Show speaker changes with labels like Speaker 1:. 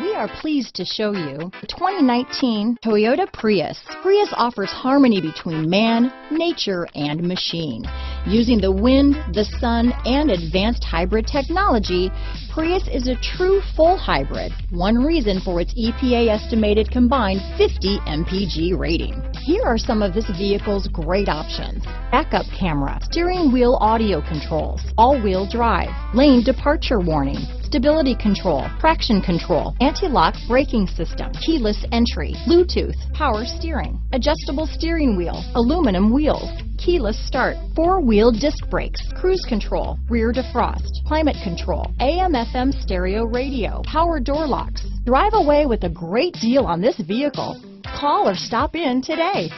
Speaker 1: We are pleased to show you the 2019 Toyota Prius. Prius offers harmony between man, nature, and machine. Using the wind, the sun, and advanced hybrid technology, Prius is a true full hybrid, one reason for its EPA estimated combined 50 mpg rating. Here are some of this vehicle's great options. Backup camera, steering wheel audio controls, all-wheel drive, lane departure warning, stability control, traction control, anti-lock braking system, keyless entry, Bluetooth, power steering, adjustable steering wheel, aluminum wheels, keyless start, four-wheel disc brakes, cruise control, rear defrost, climate control, AM FM stereo radio, power door locks. Drive away with a great deal on this vehicle. Call or stop in today.